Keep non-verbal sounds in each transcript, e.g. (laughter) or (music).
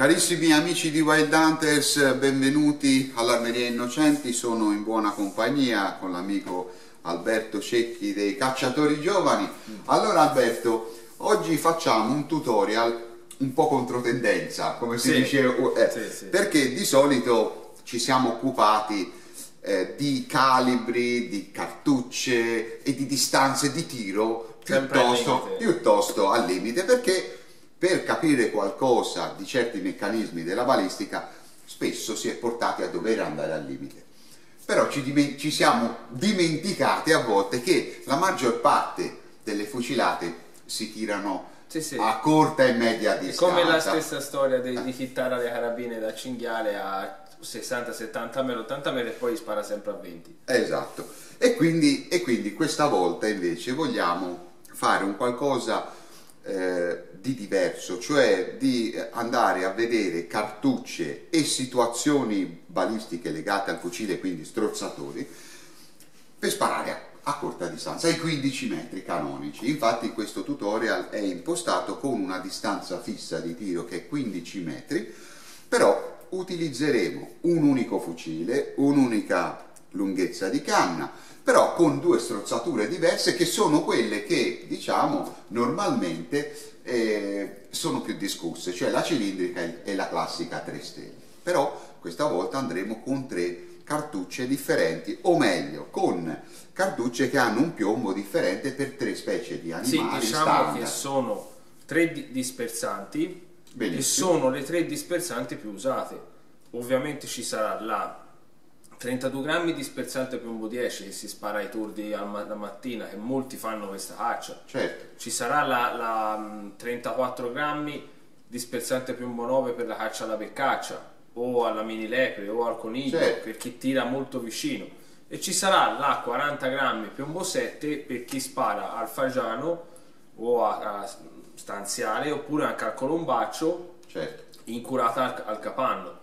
Carissimi amici di Wild Hunters, benvenuti all'Armeria Innocenti, sono in buona compagnia con l'amico Alberto Cecchi dei Cacciatori Giovani. Allora Alberto, oggi facciamo un tutorial un po' controtendenza, come si Sì. dice, eh, Sì, sì. perché di solito ci siamo occupati eh, di calibri, di cartucce e di distanze di tiro al piuttosto, piuttosto al limite, perché per capire qualcosa di certi meccanismi della balistica spesso si è portati a dover andare al limite. Però ci, ci siamo dimenticati a volte che la maggior parte delle fucilate si tirano Sì, sì. a corta e media È distanza. come la stessa storia di, di chi tara le carabine da cinghiale a 60, 70 metri, 80 metri e poi spara sempre a 20. Esatto. E quindi, e quindi questa volta invece vogliamo fare un qualcosa eh, di diverso, cioè di andare a vedere cartucce e situazioni balistiche legate al fucile, quindi strozzatori, per sparare a corta distanza, ai 15 metri canonici. Infatti questo tutorial è impostato con una distanza fissa di tiro che è 15 metri, però utilizzeremo un unico fucile, un'unica lunghezza di canna, però con due strozzature diverse che sono quelle che diciamo normalmente eh, sono più discusse, cioè la cilindrica e la classica 3 stelle. Però questa volta andremo con tre cartucce differenti, o meglio, con cartucce che hanno un piombo differente per tre specie di Sì, animali diciamo standard. che sono tre di- dispersanti e Benissimo. sono le tre dispersanti più usate. Ovviamente ci sarà la 32 grammi dispersante piombo 10 che si spara ai turdi al ma- la mattina che molti fanno questa caccia. Certo, Ci sarà la, la, mh, 34 grammi dispersante piombo 9 per la caccia alla peccaccia o alla mini lepre o al coniglio Certo. per chi tira molto vicino e ci sarà la 40 grammi piombo 7 per chi spara al fagiano o a, a stanziale oppure anche al colombaccio certo. incurata al, al capanno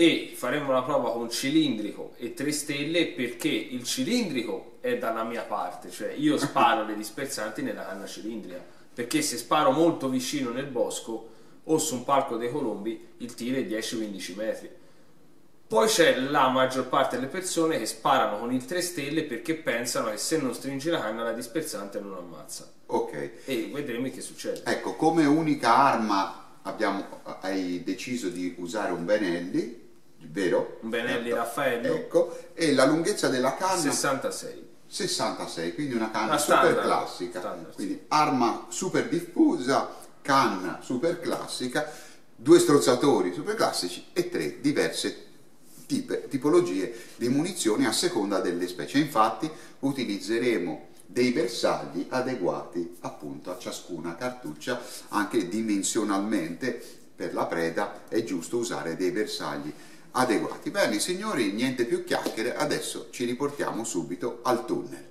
e faremo la prova con cilindrico e 3 stelle perché il cilindrico è dalla mia parte, cioè io (laughs) sparo le dispersanti nella canna cilindrica, perché se sparo molto vicino nel bosco o su un palco dei colombi il tiro è 10-15 metri. Poi c'è la maggior parte delle persone che sparano con il 3 stelle perché pensano che se non stringi la canna la dispersante non ammazza. Ok. E vedremo che succede. Ecco, come unica arma abbiamo, hai deciso di usare un Benelli, vero? Benelli Ecco. Raffaello Ecco, e la lunghezza della canna 66. 66, quindi una canna La super standard, classica. standard, quindi arma super diffusa, canna super classica, due strozzatori super classici e tre diverse tipe- tipologie di munizioni a seconda delle specie. Infatti utilizzeremo dei bersagli adeguati appunto a ciascuna cartuccia, anche dimensionalmente per la preda è giusto usare dei bersagli adeguati. Bene signori, niente più chiacchiere, adesso ci riportiamo subito al tunnel.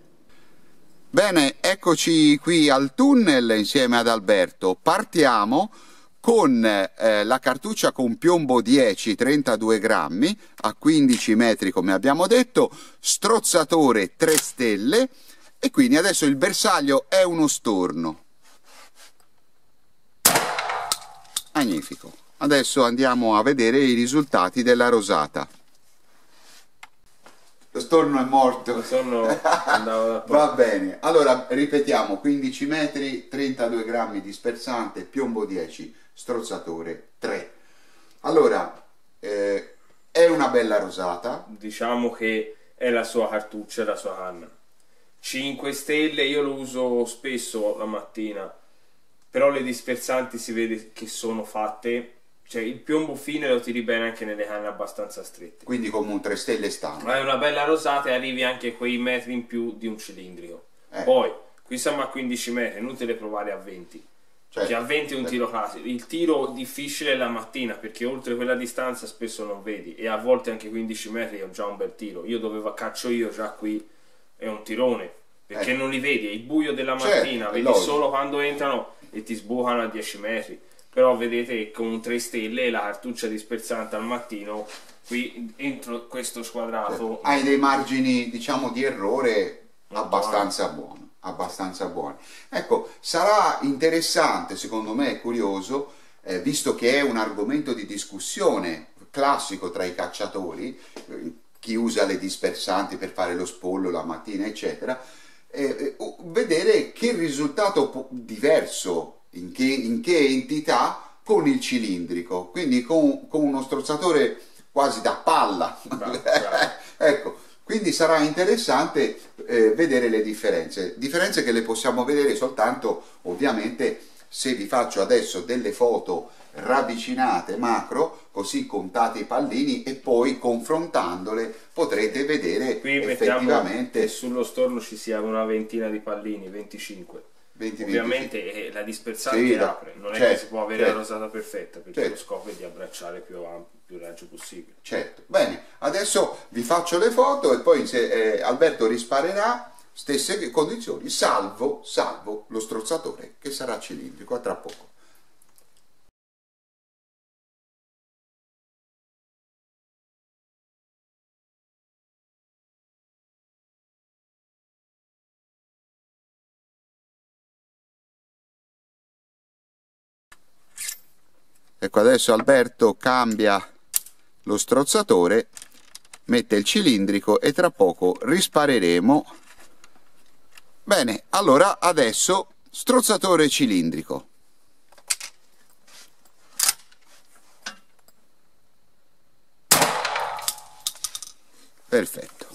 Bene, eccoci qui al tunnel insieme ad Alberto. Partiamo con eh, la cartuccia con piombo 10, 32 grammi, a 15 metri come abbiamo detto, strozzatore 3 stelle e quindi adesso il bersaglio è uno storno. Magnifico. Adesso andiamo a vedere i risultati della rosata. Lo storno è morto. (laughs) Andavo da Va bene, allora ripetiamo 15 metri, 32 grammi dispersante, piombo 10, strozzatore 3. Allora, eh, è una bella rosata, diciamo che è la sua cartuccia la sua canna 5 stelle io lo uso spesso la mattina però le dispersanti si vede che sono fatte cioè il piombo fine lo tiri bene anche nelle canne abbastanza strette quindi come un 3 stelle standard. ma è una bella rosata e arrivi anche a quei metri in più di un cilindrico Eh. poi qui siamo a 15 metri è inutile provare a 20 Cioè, che a 20 è un tiro classico. Il tiro difficile è la mattina perché oltre quella distanza spesso non vedi e a volte anche 15 metri è già un bel tiro. Io dove caccio io già qui è un tirone perché Eh. non li vedi, è il buio della Certo, mattina, è vedi solo quando entrano e ti sbucano a 10 metri. Però vedete che con un 3 stelle la cartuccia dispersante al mattino. Qui entro questo squadrato. Hai dei margini, diciamo, di errore abbastanza buoni, abbastanza buoni. Ecco, sarà interessante, secondo me, e curioso, eh, visto che è un argomento di discussione classico tra i cacciatori, eh, chi usa le dispersanti per fare lo spollo la mattina, eccetera, eh, eh vedere che risultato diverso, in che, in che, entità con il cilindrico, quindi con, con uno strozzatore quasi da palla. Bravo, (laughs) bravo. ecco, quindi sarà interessante eh, vedere le differenze, differenze che le possiamo vedere soltanto ovviamente se vi faccio adesso delle foto ravvicinate macro così contate i pallini e poi confrontandole potrete vedere Qui effettivamente che sullo storno ci sia una ventina di pallini 25 20, ovviamente 25. Eh, la dispersante sì, apre non certo, è che si può avere certo. la rosata perfetta perché certo. lo scopo è di abbracciare più ampio più raggio possibile certo bene adesso vi faccio le foto e poi se eh, Alberto risparerà stesse condizioni salvo, salvo lo strozzatore che sarà cilindrico a tra poco ecco adesso Alberto cambia lo strozzatore mette il cilindrico e tra poco rispareremo. Bene allora adesso strozzatore cilindrico. Perfetto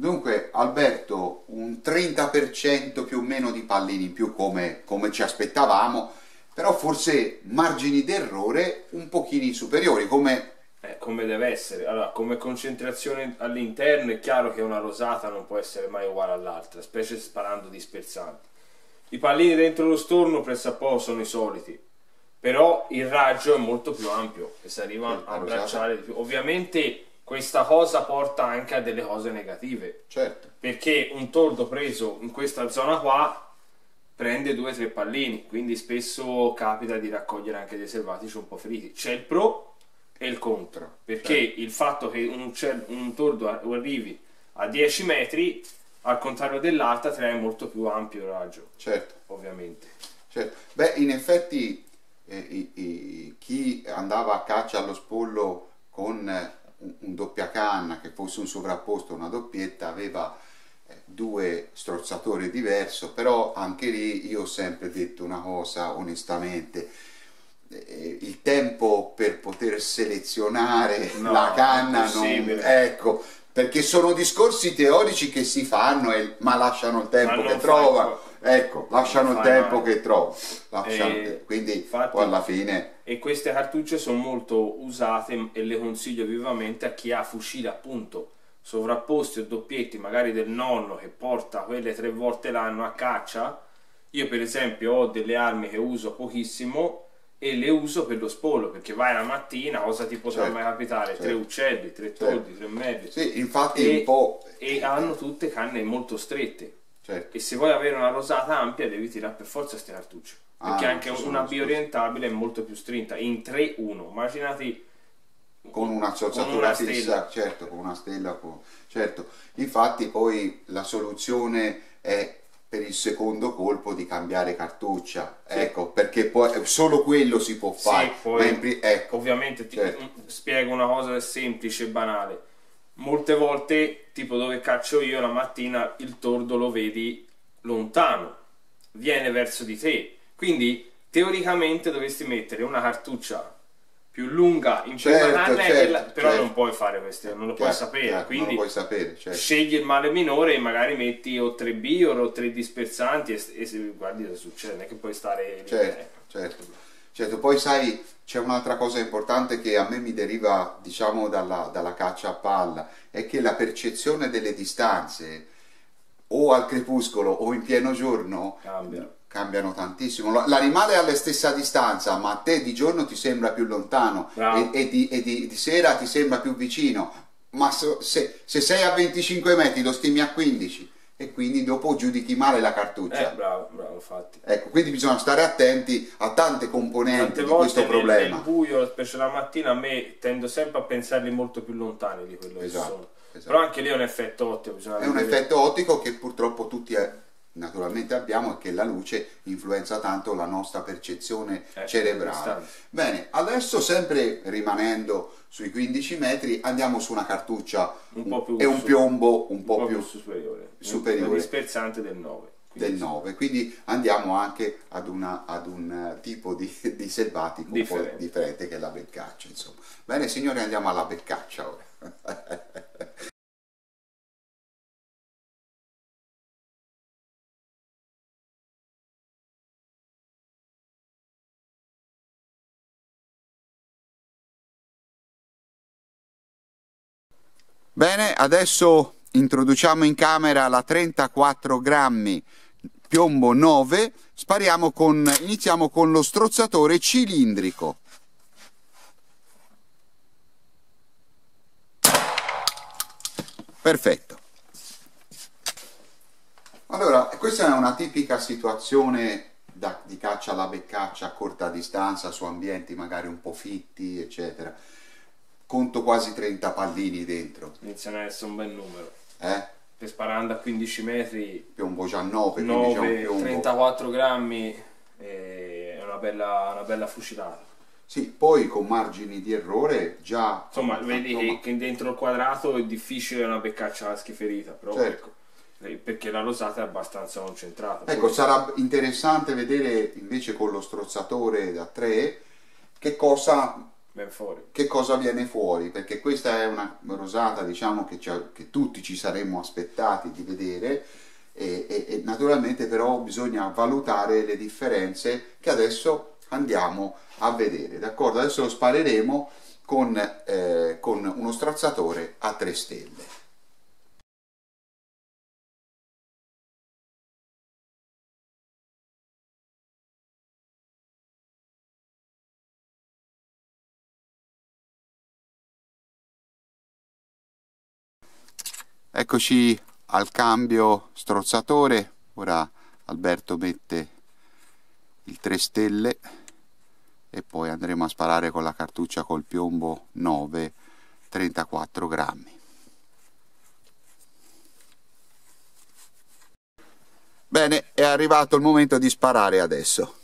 Dunque, Alberto, un 30% più o meno di pallini in più come, come ci aspettavamo, però forse margini d'errore un pochino superiori, come... Eh, come deve essere. Allora, come concentrazione all'interno è chiaro che una rosata non può essere mai uguale all'altra, specie sparando dispersanti. I pallini dentro lo storno pressappoco sono i soliti, però il raggio è molto più ampio e si arriva a abbracciare di più. Ovviamente questa cosa porta anche a delle cose negative. Certo. Perché un tordo preso in questa zona qua prende due o tre pallini, quindi spesso capita di raccogliere anche dei selvatici un po' feriti. C'è il pro e il contro, perché certo. il fatto che un, un tordo arrivi a 10 metri, al contrario dell'altra, trae molto più ampio il raggio. Certo. Ovviamente. Certo. Beh, in effetti eh, i, chi andava a caccia allo spollo con un doppia canna che fosse un sovrapposto una doppietta aveva eh, due strozzatori diversi però anche lì io ho sempre detto una cosa onestamente. Eh, il tempo per poter selezionare no, la canna non, ecco perché sono discorsi teorici che si fanno e, ma lasciano il tempo che trovano ecco, lasciano il tempo che trovano eh, quindi infatti, poi alla fine e queste cartucce sono molto usate e le consiglio vivamente a chi ha fucili appunto sovrapposti o doppietti magari del nonno che porta quelle tre volte l'anno a caccia io per esempio ho delle armi che uso pochissimo e le uso per lo spollo perché vai la mattina cosa ti potrà certo, mai capitare certo. tre uccelli, tre certo. tordi, tre medli sì, infatti e, un po' e hanno tutte canne molto strette certo. e se vuoi avere una rosata ampia devi tirare per forza queste cartucce perché ah, anche una biorientabile è molto più strinta. In 3-1 immaginati con una zozzatura fissa certo con una stella con... certo. Infatti poi la soluzione è per il secondo colpo di cambiare cartuccia. Sì. ecco perché poi solo quello si può fare sì, poi, impri... ecco, ovviamente certo. ti spiego una cosa semplice e banale. Molte volte tipo dove caccio io la mattina il tordo lo vedi lontano viene verso di te quindi teoricamente dovresti mettere una cartuccia più lunga in certo, prima canna certo, la, però certo. non puoi fare questo, non lo puoi sapere chiaro, quindi puoi sapere, certo. scegli il male minore e magari metti o tre bior o tre dispersanti e, e se, guardi cosa succede non è che puoi stare certo, certo. certo poi sai c'è un'altra cosa importante che a me mi deriva diciamo dalla, dalla caccia a palla è che la percezione delle distanze o al crepuscolo o in pieno giorno cambia cambiano tantissimo. L'animale è alla stessa distanza, ma a te di giorno ti sembra più lontano e, e, di, e di, di, sera ti sembra più vicino. Ma se, se, sei a 25 metri lo stimi a 15 e quindi dopo giudichi male la cartuccia. Eh, bravo, bravo, infatti. Ecco, quindi bisogna stare attenti a tante componenti tante di questo problema. Nel buio, specie la mattina, a me tendo sempre a pensarli molto più lontani di quello esatto, che sono. Esatto. Però anche lì è un effetto ottico. È un effetto ottico che purtroppo tutti naturalmente abbiamo è che la luce influenza tanto la nostra percezione Eh, cerebrale. Bene, adesso sempre rimanendo sui 15 metri andiamo su una cartuccia Un po' più e un piombo un, un po' più superiore. superiore. Un dispersante del 9. del 9, quindi andiamo anche ad, una- ad un eh, tipo di, (laughs) di selvatico un Differente. po' differente che è la beccaccia. Insomma. Bene signori andiamo alla beccaccia ora. (laughs) Bene, adesso introduciamo in camera la 34 grammi piombo 9, spariamo con, iniziamo con lo strozzatore cilindrico. Perfetto. Allora, questa è una tipica situazione da- di caccia alla beccaccia a corta distanza su ambienti magari un po' fitti, eccetera. Conto quasi 30 pallini dentro, Iniziano ad essere un bel numero. eh? Per sparando a 15 metri, Piombo già 9, quindi c'è un 9, piombo. 34 grammi, è una bella, una bella fucilata. Sì, poi con margini di errore già... Insomma, vedi che, che dentro il quadrato è difficile una beccaccia alla schiferita, però Certo. ecco, eh, perché la rosata è abbastanza concentrata. Ecco, Poi- sarà interessante vedere invece con lo strozzatore da 3 che cosa. Che cosa viene fuori, perché questa è una rosata diciamo che, che tutti ci saremmo aspettati di vedere e, e- e naturalmente però bisogna valutare le differenze che adesso andiamo a vedere, d'accordo? Adesso lo spareremo con, eh, con uno strozzatore a 3 stelle. Eccoci al cambio strozzatore, ora Alberto mette il 3 stelle e poi andremo a sparare con la cartuccia col piombo 9 34 grammi. Bene, è arrivato il momento di sparare adesso.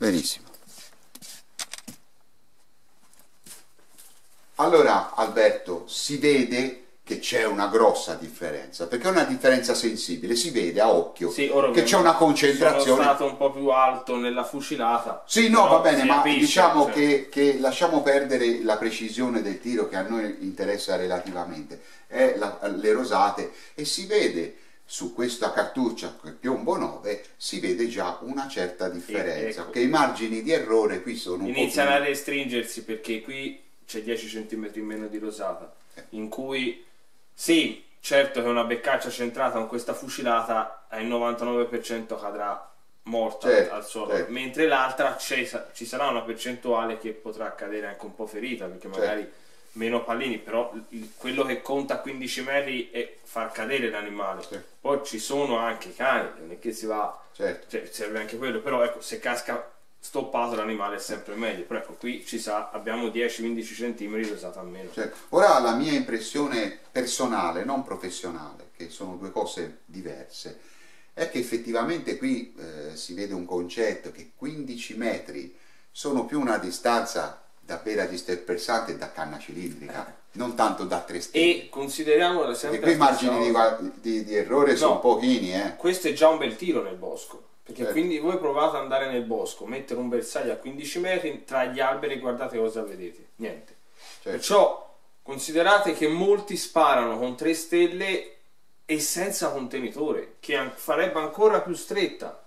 Benissimo. Allora, Alberto, si vede che c'è una grossa differenza, perché è una differenza sensibile, si vede a occhio Sì, che c'è una Sono concentrazione. stato un po' più alto nella fucilata. Sì, no, va bene, ma capisce, diciamo cioè. che, che lasciamo perdere la precisione del tiro che a noi interessa relativamente, è la- le rosate e si vede su questa cartuccia piombo 9 si vede già una certa differenza, ecco. che i margini di errore qui sono un iniziano po' a più... restringersi perché qui c'è 10 cm in meno di rosata in cui sì certo che una beccaccia centrata con questa fucilata al 99% cadrà morta Certo, al suolo certo. mentre l'altra c'è- ci sarà una percentuale che potrà cadere anche un po' ferita perché Certo. magari meno pallini però quello che conta a 15 metri è far cadere l'animale Certo. poi ci sono anche i cani non è che si va Certo. cioè, serve anche quello, però ecco, se casca stoppato l'animale è sempre meglio, però ecco, qui ci sa, abbiamo 10-15 cm di rosata a meno. Cioè, ora la mia impressione personale, non professionale, che sono due cose diverse, è che effettivamente qui eh, si vede un concetto che 15 metri sono più una distanza da vera dispersante da canna cilindrica, non tanto da tre stelle. E consideriamo E sempre qui i margini di, di- di errore sono No. pochini, eh. Questo è già un bel tiro nel bosco, perché Certo. quindi voi provate ad andare nel bosco, mettere un bersaglio a 15 metri tra gli alberi guardate cosa vedete, niente. Certo. Perciò considerate che molti sparano con 3 stelle e senza contenitore, che farebbe ancora più stretta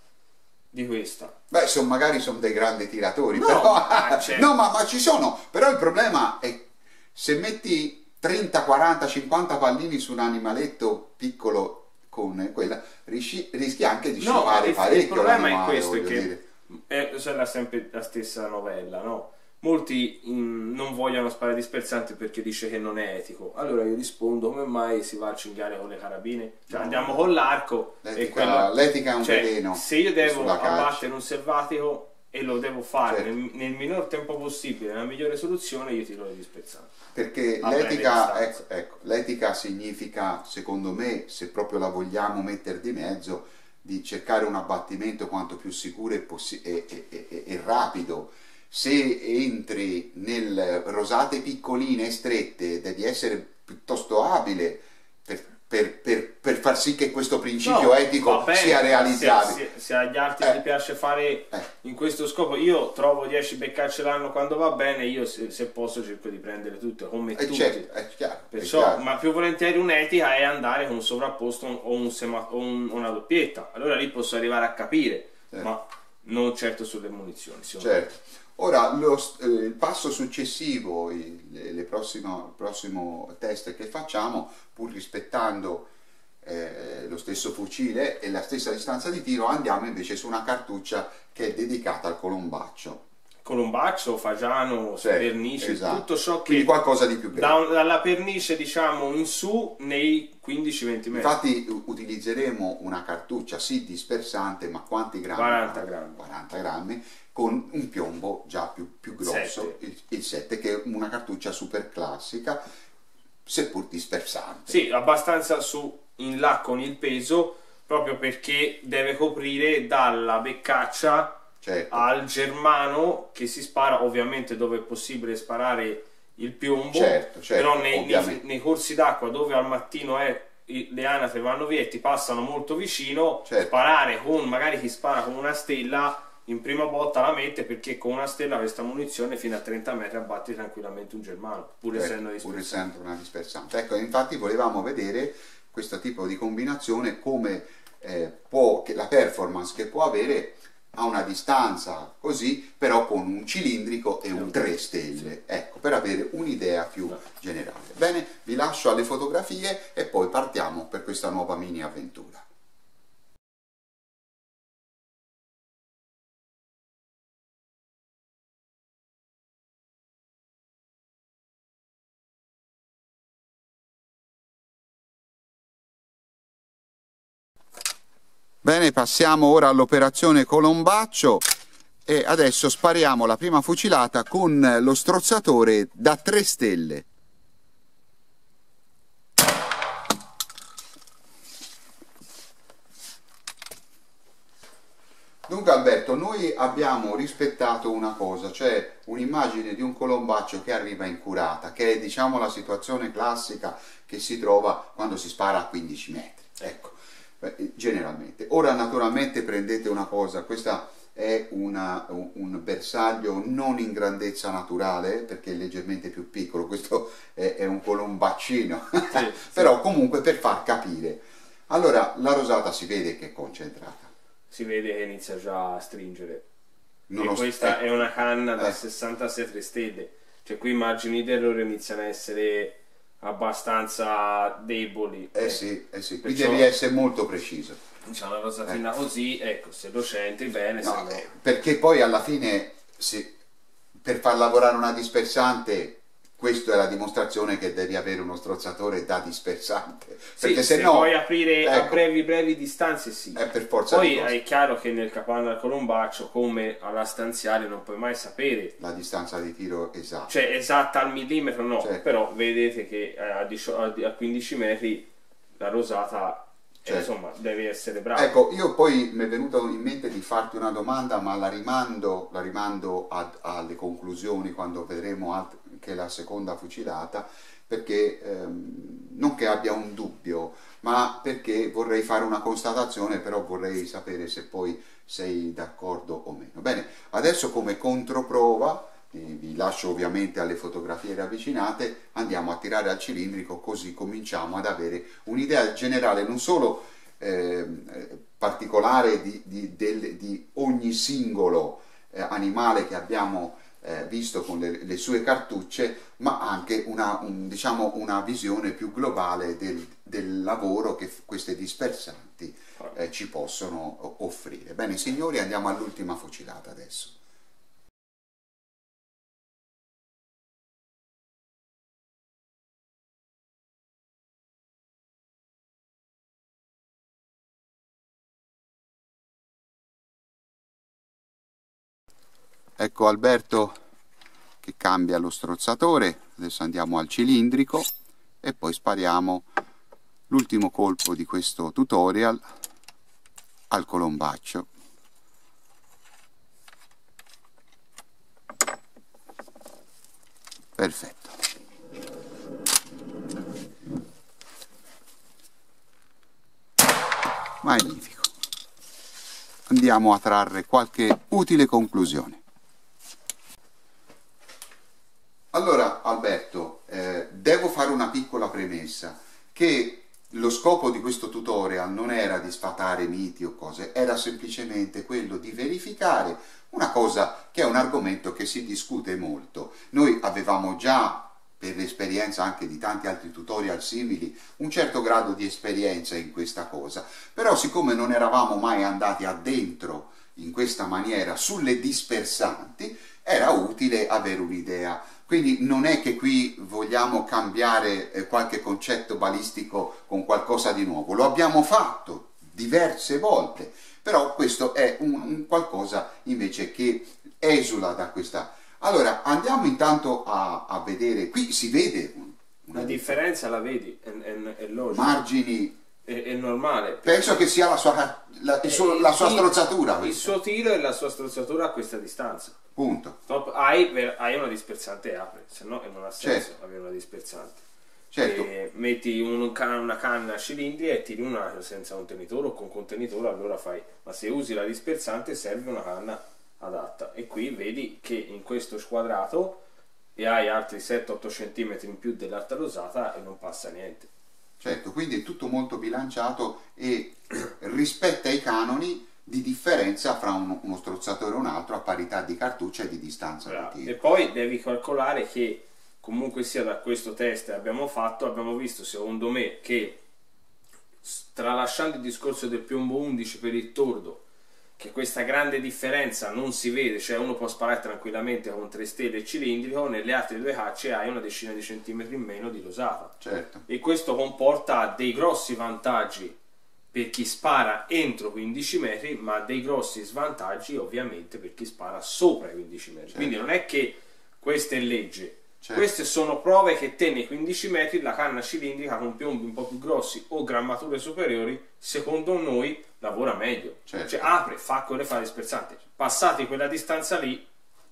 di questa. Beh, son- magari sono dei grandi tiratori, No, però... ma c'è- (laughs) no, ma, ma ci sono. Però il problema è se metti 30, 40, 50 pallini su un animaletto piccolo con quella, rischi, rischi anche di No, sciupare il, parecchio il problema è questo, è che è sarà sempre la stessa novella, no? Molti mm, non vogliono sparare dispersanti perché dice che non è etico. Allora io rispondo, come mai si va a cinghiare con le carabine? Cioè, No. andiamo con l'arco L'etica, quello... l'etica è un Cioè, veleno se io devo abbattere un selvatico, e lo devo fare Certo. nel, nel minor tempo possibile, nella migliore soluzione, io tiro le dispersanti. Perché l'etica, ecco, ecco, l'etica significa, secondo me, se proprio la vogliamo mettere di mezzo, di cercare un abbattimento quanto più sicuro e, possi- e- e- e rapido. Se entri nel rosate piccoline e strette, devi essere piuttosto abile per, per- per- per far sì che questo principio No, etico bene, sia realizzabile. Se, se- se agli altri Eh. gli piace fare Eh. in questo scopo, io trovo 10 beccacce l'anno quando va bene, io se, se posso cerco di prendere tutte come Eh, tutti. certo, è chiaro, è Perciò, chiaro. ma più volentieri un'etica è andare con un sovrapposto o, un sema- o un- una doppietta. Allora lì posso arrivare a capire, Certo. ma non certo sulle munizioni. Certo. Ora, lo eh, il passo successivo, il, prossimo, il prossimo test che facciamo, pur rispettando eh, lo stesso fucile e la stessa distanza di tiro, andiamo invece su una cartuccia che è dedicata al colombaccio. Colombaccio, fagiano, Certo, pernice, esatto. tutto ciò che Quindi qualcosa di più da dalla pernice diciamo in su nei 15-20 metri. Infatti utilizzeremo una cartuccia sì dispersante, ma quanti grammi? 40 grammi. 40 grammi, con un piombo già più, più grosso, Sette. il, il 7, che è una cartuccia super classica, seppur dispersante. Sì, abbastanza su in là con il peso proprio perché deve coprire dalla beccaccia Certo. al germano che si spara ovviamente dove è possibile sparare il piombo Certo, certo, però nei, nei, nei corsi d'acqua dove al mattino è le anatre vanno via e ti passano molto vicino Certo. sparare con magari chi spara con una stella in prima botta la mette perché con una stella questa munizione fino a 30 metri abbatti tranquillamente un germano pur Certo, essendo pur essendo una dispersante. Ecco, infatti volevamo vedere questo tipo di combinazione come eh, può, la performance che può avere a una distanza così, però con un cilindrico e un 3 stelle, ecco, per avere un'idea più generale. Bene, vi lascio alle fotografie e poi partiamo per questa nuova mini avventura. Bene, passiamo ora all'operazione Colombaccio e adesso spariamo la prima fucilata con lo strozzatore da 3 stelle. Dunque Alberto, noi abbiamo rispettato una cosa, cioè un'immagine di un colombaccio che arriva incurata, che è diciamo la situazione classica che si trova quando si spara a 15 metri. Ecco, generalmente. Ora naturalmente prendete una cosa, questa è una- un bersaglio non in grandezza naturale perché è leggermente più piccolo, questo è, è un colombaccino, Sì, (laughs) però comunque per far capire. Allora la rosata si vede che è concentrata. si vede che inizia già a stringere. Non e ho- questa è una canna da eh. 66 3 stelle. Cioè qui i margini d'errore iniziano a essere abbastanza deboli. Eh sì, eh sì, qui devi essere molto preciso. C'è una rosatina così, ecco, se lo centri bene, No, no... eh, perché poi alla fine se- per far lavorare una dispersante questa è la dimostrazione che devi avere uno strozzatore da dispersante Sì, perché se se no vuoi aprire a ecco, brevi brevi distanze sì. è per forza Poi è chiaro che nel capanno al colombaccio, come alla stanziale, non puoi mai sapere la distanza di tiro esatta cioè esatta al millimetro no, Certo. però vedete che eh, a, 18 a 15 metri la rosata eh, Certo. insomma deve essere brava. Ecco, io poi mi è venuto in mente di farti una domanda, ma la rimando, la rimando ad- alle conclusioni quando vedremo alt- anche la seconda fucilata, perché ehm, non che abbia un dubbio, ma perché vorrei fare una constatazione, però vorrei sapere se poi sei d'accordo o meno. Bene, adesso come controprova, vi lascio ovviamente alle fotografie ravvicinate, andiamo a tirare al cilindrico così cominciamo ad avere un'idea generale non solo eh, particolare di, di- del- di ogni singolo eh, animale che abbiamo eh, visto con le, le sue cartucce, ma anche una, un- diciamo, una visione più globale del, del lavoro che queste dispersanti eh, ci possono offrire. Bene signori, andiamo all'ultima fucilata adesso. Ecco Alberto che cambia lo strozzatore. Adesso andiamo al cilindrico e poi spariamo l'ultimo colpo di questo tutorial al colombaccio. Perfetto. Magnifico. Andiamo a trarre qualche utile conclusione allora Alberto eh, devo fare una piccola premessa che lo scopo di questo tutorial non era di sfatare miti o cose, era semplicemente quello di verificare una cosa che è un argomento che si discute molto. Noi avevamo già, per l'esperienza anche di tanti altri tutorial simili, un certo grado di esperienza in questa cosa, però siccome non eravamo mai andati addentro in questa maniera sulle dispersanti, era utile avere un'idea quindi non è che qui vogliamo cambiare eh, qualche concetto balistico con qualcosa di nuovo, lo abbiamo fatto diverse volte, però questo è un, un qualcosa invece che esula da questa... Allora andiamo intanto a, a vedere, qui si vede una la differenza la vedi, è, è, è logico. Margini è, è, normale. Penso che sia la sua, la, suo, la sua strozzatura. Il suo tiro e la sua strozzatura a questa distanza. Punto. Top, hai, hai, una dispersante e apre, se no non ha senso certo. avere una dispersante. Certo. E metti un, una canna a cilindri e tiri una senza un contenitore o con contenitore, allora fai. Ma se usi la dispersante serve una canna adatta. E qui vedi che in questo squadrato e hai altri 7-8 cm in più dell'alta rosata e non passa niente. Certo, quindi è tutto molto bilanciato e rispetta i canoni di differenza fra uno, uno strozzatore e un altro a parità di cartuccia e di distanza Bravo. E poi devi calcolare che comunque sia da questo test che abbiamo fatto, abbiamo visto secondo me che tralasciando il discorso del piombo 11 per il tordo, che questa grande differenza non si vede, cioè uno può sparare tranquillamente con 3 stelle cilindrico, nelle altre due cacce hai una decina di centimetri in meno di rosata. Certo. E questo comporta dei grossi vantaggi per chi spara entro 15 metri, ma dei grossi svantaggi ovviamente per chi spara sopra i 15 metri. Certo. Quindi non è che questa è legge, certo. queste sono prove che te nei 15 metri la canna cilindrica con piombi un po' più grossi o grammature superiori, secondo noi lavora meglio. Certo. Cioè apre, fa quelle fare dispersate. Passati quella distanza lì,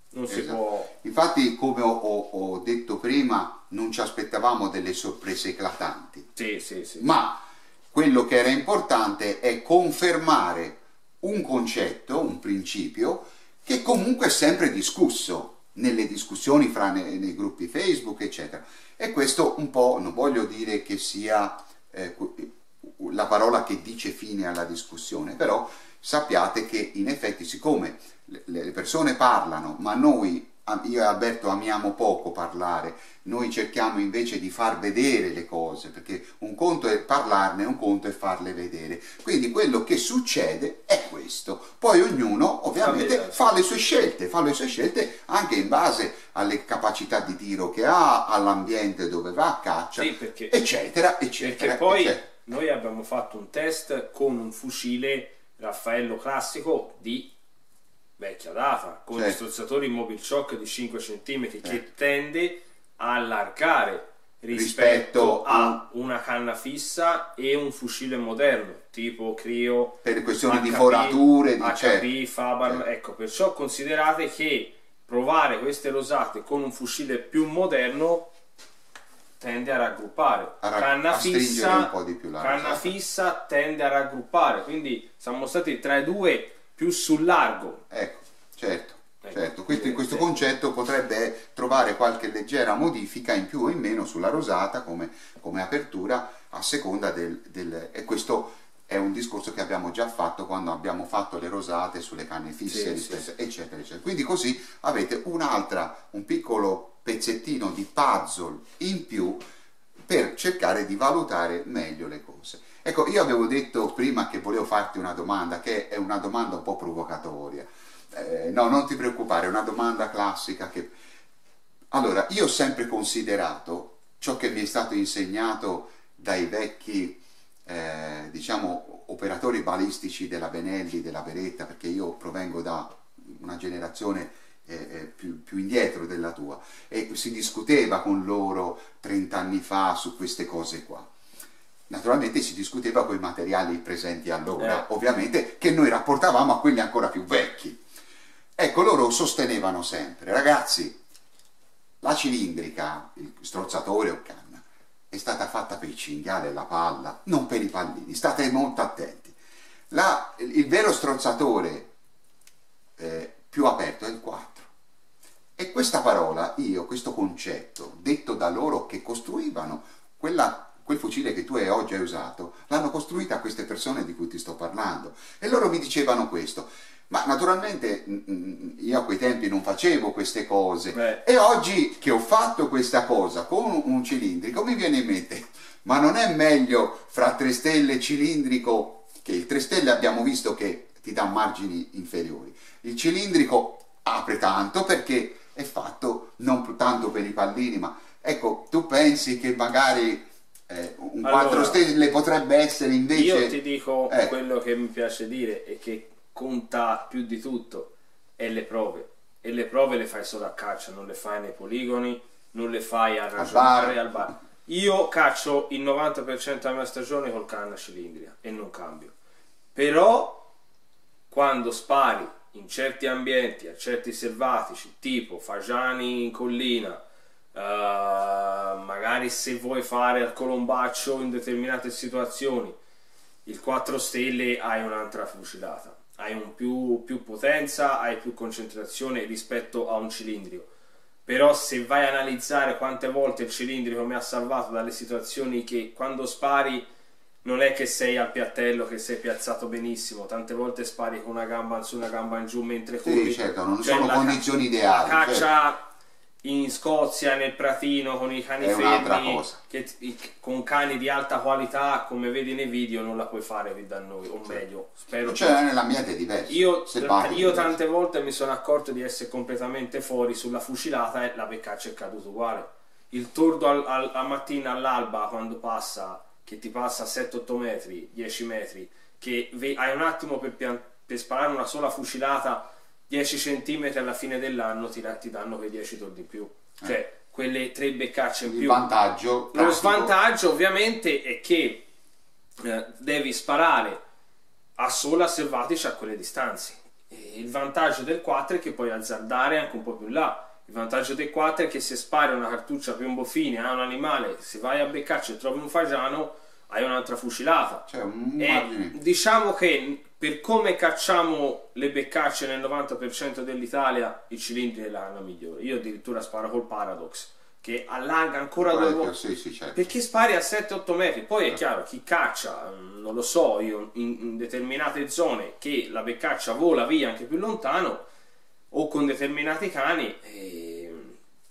non esatto. si può... Infatti, come ho, ho, ho, detto prima, non ci aspettavamo delle sorprese eclatanti. Sì, sì, sì. Ma quello che era importante è confermare un concetto, un principio, che comunque è sempre discusso nelle discussioni fra nei, nei gruppi Facebook, eccetera. E questo un po', non voglio dire che sia eh, la parola che dice fine alla discussione, però sappiate che in effetti siccome le persone parlano, ma noi io e Alberto amiamo poco parlare, noi cerchiamo invece di far vedere le cose, perché un conto è parlarne, un conto è farle vedere. Quindi quello che succede è questo. Poi ognuno ovviamente fa le sue scelte, fa le sue scelte anche in base alle capacità di tiro che ha, all'ambiente dove va a caccia, sì, perché, eccetera, eccetera. Perché poi eccetera. noi abbiamo fatto un test con un fucile Raffaello classico di vecchia data, con certo. strozzatori mobile shock di 5 cm certo. che tende a allargare rispetto, rispetto a una canna fissa e un fucile moderno tipo Crio per questioni HP, di forature di HP, certo. Faber certo. ecco perciò considerate che provare queste rosate con un fucile più moderno tende a raggruppare a, canna, a fissa, un po' di più la canna fissa tende a raggruppare quindi siamo stati tra i due più sul largo. Ecco, certo. Ecco, certo. Questo, questo concetto potrebbe trovare qualche leggera modifica in più o in meno sulla rosata come, come apertura a seconda del, del, e questo è un discorso che abbiamo già fatto quando abbiamo fatto le rosate sulle canne fisse, sì, sì. eccetera, eccetera. Quindi così avete un'altra, un piccolo pezzettino di puzzle in più per cercare di valutare meglio le cose. Ecco, io avevo detto prima che volevo farti una domanda, che è una domanda un po' provocatoria. Eh, no, non ti preoccupare, è una domanda classica che... Allora, io ho sempre considerato ciò che mi è stato insegnato dai vecchi, eh, diciamo, operatori balistici della Benelli, della Beretta, perché io provengo da una generazione eh, più, più, indietro della tua e si discuteva con loro 30 anni fa su queste cose qua. Naturalmente si discuteva con i materiali presenti allora, eh. ovviamente, che noi rapportavamo a quelli ancora più vecchi. Ecco, loro sostenevano sempre, ragazzi, la cilindrica, il strozzatore o canna, è stata fatta per il cinghiale e la palla, non per i pallini, state molto attenti. La, il vero strozzatore eh, più aperto è il 4. E questa parola, io, questo concetto, detto da loro che costruivano quella, quel fucile che tu hai oggi hai usato, l'hanno costruita queste persone di cui ti sto parlando. E loro mi dicevano questo. Ma naturalmente io a quei tempi non facevo queste cose Beh. e oggi che ho fatto questa cosa con un cilindrico mi viene in mente, ma non è meglio fra 3 stelle cilindrico, che il 3 stelle abbiamo visto che ti dà margini inferiori, il cilindrico apre tanto perché è fatto non tanto per i pallini, ma ecco, tu pensi che magari eh, un allora, 4 stelle potrebbe essere invece... Io ti dico eh. quello che mi piace dire e che conta più di tutto è le prove e le prove le fai solo a caccia, non le fai nei poligoni, non le fai a ragionare al bar. Io caccio il 90% della mia stagione col canna cilindrica e non cambio. Però quando spari in certi ambienti, a certi selvatici, tipo fagiani in collina, uh, magari se vuoi fare al colombaccio in determinate situazioni, il 4 stelle hai un'altra fucilata hai un più, più potenza, hai più concentrazione rispetto a un cilindrico. Però se vai a analizzare quante volte il cilindrico mi ha salvato dalle situazioni che quando spari non è che sei al piattello, che sei piazzato benissimo, tante volte spari con una gamba in su, una gamba in giù mentre. Sì, certo, non cioè, sono condizioni ideali. La caccia certo in Scozia nel pratino con i cani è fermi che, con cani di alta qualità come vedi nei video non la puoi fare qui da noi o meglio spero cioè che... nell'ambiente è diverso io, io tante volte mi sono accorto di essere completamente fuori sulla fucilata e la beccaccia è caduta uguale. Il tordo al, al, a mattina all'alba quando passa che ti passa a 7-8 metri 10 metri che hai un attimo per, per sparare una sola fucilata 10 cm alla fine dell'anno ti, ti, danno quei 10 torni in più. Eh. Cioè, quelle tre beccacce in più. Il vantaggio. Lo svantaggio ovviamente è che eh, devi sparare a sola selvatici a quelle distanze. E il vantaggio del 4 è che puoi azzardare anche un po' più là. Il vantaggio del 4 è che se spari una cartuccia piombo fine a un animale, se vai a beccarci e trovi un fagiano, hai un'altra fucilata. Cioè, un e diciamo che per come cacciamo le beccacce nel 90% dell'Italia, i cilindri è la lana migliore. Io addirittura sparo col Paradox, che allarga ancora due volte. Sì, sì, certo. Perché spari a 7-8 metri. Poi è chiaro, chi caccia, mm, non lo so, io in, in determinate zone che la beccaccia vola via anche più lontano, o con determinati cani, e...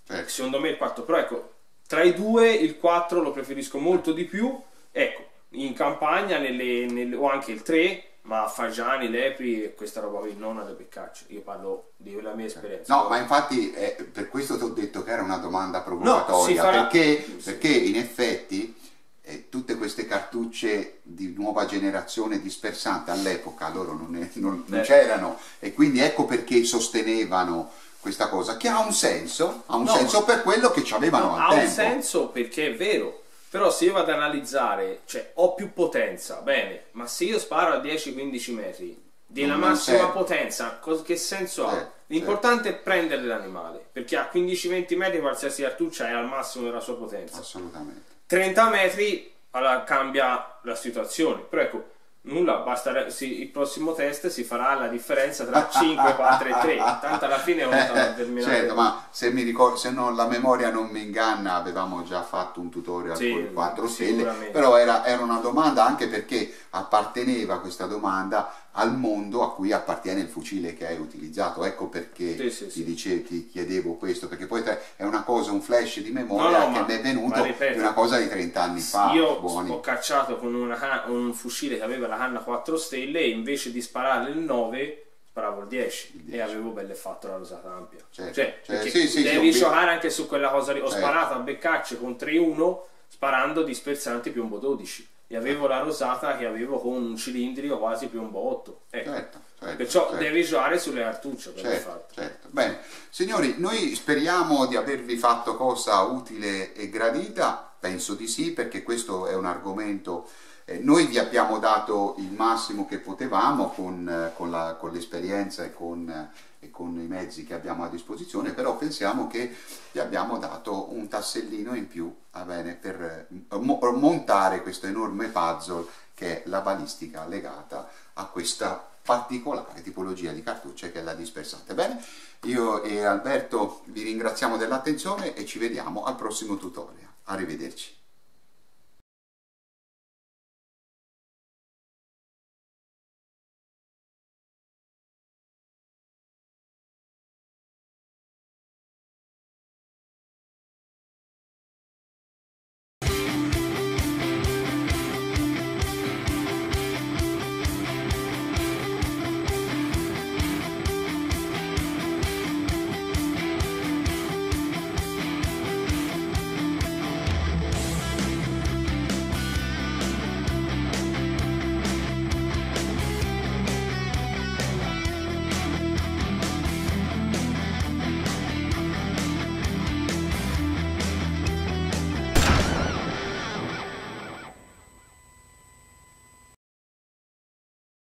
certo. secondo me il 4 Pro, ecco, tra i due il 4 lo preferisco molto di più. Ecco, in campagna nelle, nelle, o anche il 3 ma fagiani, lepri e questa roba qui non alle peccacce. Io parlo della mia esperienza. No, ma infatti eh, per questo ti ho detto che era una domanda provocatoria, no, farà... perché, perché, in effetti eh, tutte queste cartucce di nuova generazione dispersante all'epoca loro non, è, non, non c'erano e quindi ecco perché sostenevano questa cosa che ha un senso, ha un no, senso per quello che ci avevano no, al ha tempo. Ha un senso perché è vero però se io vado ad analizzare, cioè ho più potenza, bene, ma se io sparo a 10-15 metri della massima serve. potenza, che senso ha? Eh, L'importante è prendere l'animale, perché a 15-20 metri qualsiasi artuccia è al massimo della sua potenza. Assolutamente. 30 metri allora, cambia la situazione, però ecco, Nulla, basta, sì, il prossimo test si farà la differenza tra 5, 4 e 3. (laughs) Tanto alla fine è un terminale. Certo, ma se, mi ricordo, se non, la memoria non mi inganna, avevamo già fatto un tutorial sì, con 4 stelle. Però era, era, una domanda anche perché apparteneva questa domanda al mondo a cui appartiene il fucile che hai utilizzato. Ecco perché sì, sì, ti, dicevo, ti chiedevo questo, perché poi è una cosa, un flash di memoria no, no, che mi è venuto di una cosa di 30 anni fa. Io buoni. ho cacciato con una, un fucile che aveva la canna 4 stelle e invece di sparare il 9 sparavo il 10, il 10. e avevo belle fatto la rosata ampia. Certo. Cioè, cioè sì, sì, devi giocare anche su quella cosa lì. Ho certo. sparato a beccacce con 3-1 sparando dispersanti piombo 12 e avevo la rosata che avevo con un cilindrico quasi più un botto. Ecco. Certo, certo, Perciò certo. devi usare sulle cartucce Certo, certo. Bene, signori, noi speriamo di avervi fatto cosa utile e gradita, penso di sì, perché questo è un argomento, noi vi abbiamo dato il massimo che potevamo con, eh, con l'esperienza e con, eh, e con i mezzi che abbiamo a disposizione, però pensiamo che vi abbiamo dato un tassellino in più va bene, per eh, mo- montare questo enorme puzzle che è la balistica legata a questa particolare tipologia di cartucce che è la dispersante. Bene, io e Alberto vi ringraziamo dell'attenzione e ci vediamo al prossimo tutorial. Arrivederci.